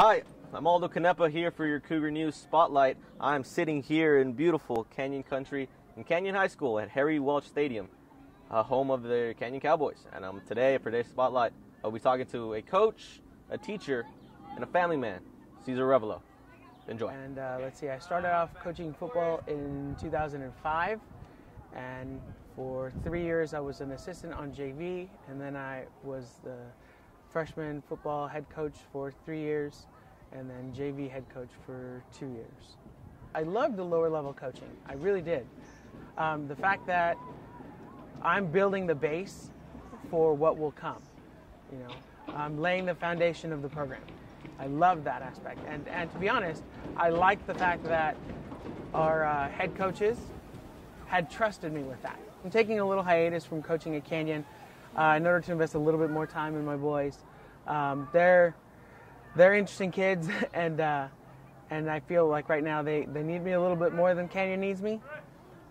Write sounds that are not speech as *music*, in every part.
Hi, I'm Aldo Canepa here for your Cougar News Spotlight. I'm sitting here in beautiful Canyon Country in Canyon High School at Harry Welch Stadium, uh, home of the Canyon Cowboys. And um, today, for today's Spotlight, I'll be talking to a coach, a teacher, and a family man, Cesar Arevalo. Enjoy. And uh, let's see, I started off coaching football in 2005, and for three years I was an assistant on JV, and then I was the freshman football head coach for three years, and then JV head coach for two years. I loved the lower level coaching, I really did. Um, the fact that I'm building the base for what will come, you know, I'm laying the foundation of the program. I love that aspect. And, and to be honest, I like the fact that our uh, head coaches had trusted me with that. I'm taking a little hiatus from coaching at Canyon uh, in order to invest a little bit more time in my boys. Um, they're, they're interesting kids, *laughs* and, uh, and I feel like right now they, they need me a little bit more than Canyon needs me.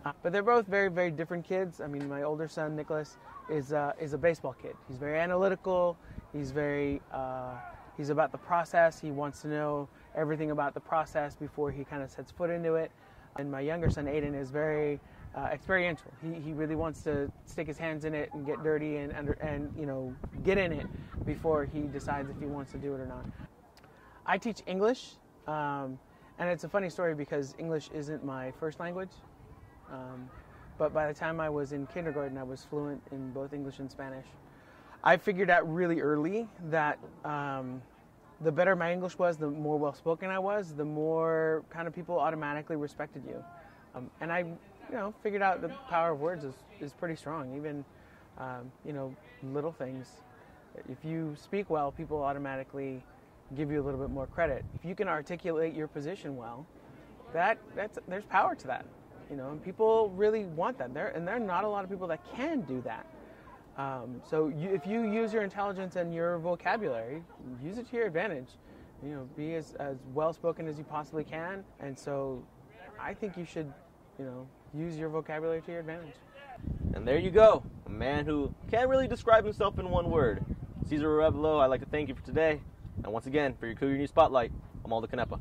Uh, but they're both very, very different kids. I mean, my older son, Nicholas, is, uh, is a baseball kid. He's very analytical, he's very uh, He's about the process. He wants to know everything about the process before he kind of sets foot into it. And my younger son, Aiden, is very uh, experiential. He, he really wants to stick his hands in it and get dirty and, and you know get in it before he decides if he wants to do it or not. I teach English, um, and it's a funny story because English isn't my first language. Um, but by the time I was in kindergarten, I was fluent in both English and Spanish. I figured out really early that um, the better my English was, the more well spoken I was, the more kind of people automatically respected you. Um, and I, you know, figured out the power of words is, is pretty strong. Even, um, you know, little things. If you speak well, people automatically give you a little bit more credit. If you can articulate your position well, that that's there's power to that. You know, and people really want that. There and there are not a lot of people that can do that. Um, so you, if you use your intelligence and your vocabulary, use it to your advantage. You know, be as, as well spoken as you possibly can. And so I think you should, you know, use your vocabulary to your advantage. And there you go, a man who can't really describe himself in one word. Cesar Arevalo, I'd like to thank you for today. And once again, for your Cougar News Spotlight, I'm Aldo Canepa.